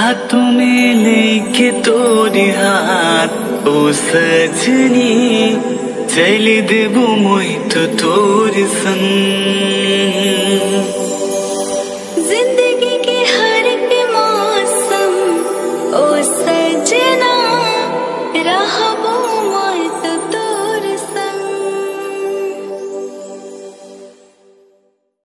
हाथों में लेके तोरे हाथ ओ सजनी, चल देव मुई तो तोर संग। ज़िंदगी हर एक ओ सजना, राह